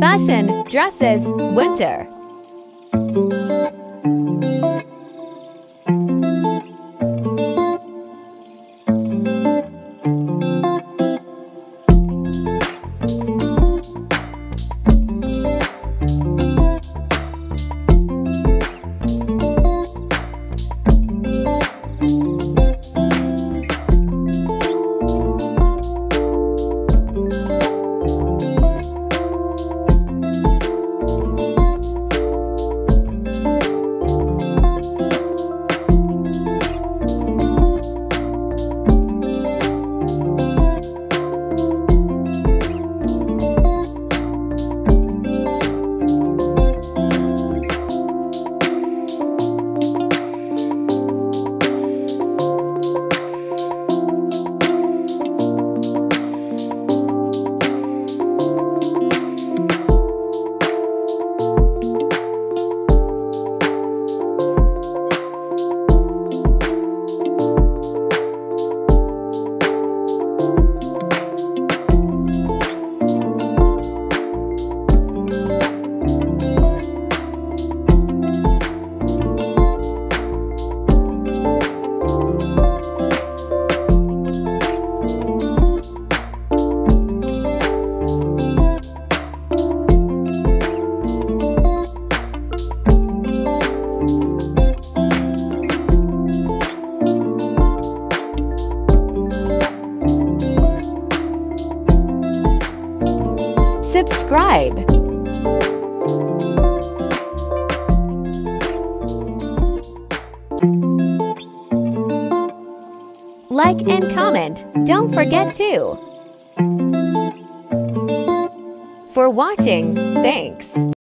Fashion, dresses, winter. Subscribe. Like and comment. Don't forget to. For watching, thanks.